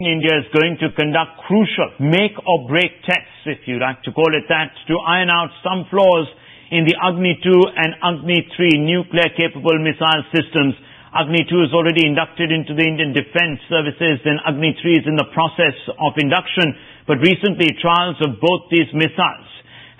India is going to conduct crucial make or break tests, if you like to call it that, to iron out some flaws in the Agni 2 and Agni 3 nuclear capable missile systems. Agni 2 is already inducted into the Indian Defence Services and Agni 3 is in the process of induction. But recently trials of both these missiles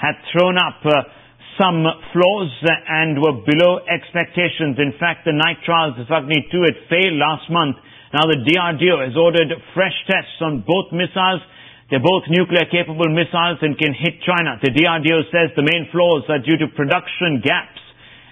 had thrown up uh, some flaws and were below expectations. In fact, the night trials of Agni 2 had failed last month now the DRDO has ordered fresh tests on both missiles. They're both nuclear capable missiles and can hit China. The DRDO says the main flaws are due to production gaps.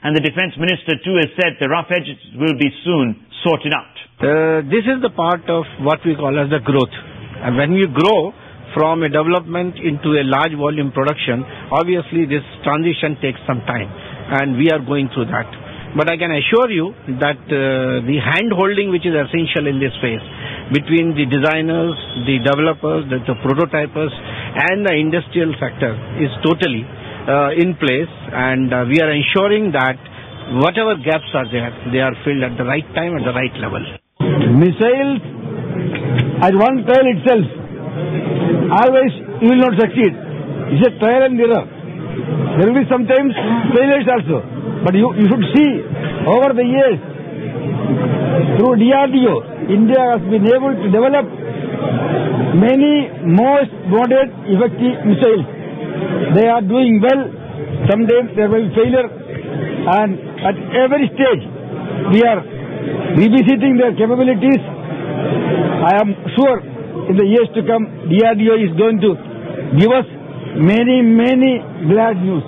And the defense minister too has said the rough edges will be soon sorted out. Uh, this is the part of what we call as the growth. And when you grow from a development into a large volume production, obviously this transition takes some time. And we are going through that. But I can assure you that uh, the hand holding which is essential in this phase between the designers, the developers, the, the prototypers and the industrial sector is totally uh, in place and uh, we are ensuring that whatever gaps are there, they are filled at the right time at the right level. Missiles at one trial itself, always you will not succeed. It's a trial and error. There will be sometimes failures also. But you, you should see over the years through DRDO, India has been able to develop many most modern effective missiles. They are doing well. Sometimes there will be failure and at every stage we are revisiting their capabilities. I am sure in the years to come DRDO is going to give us many, many glad news.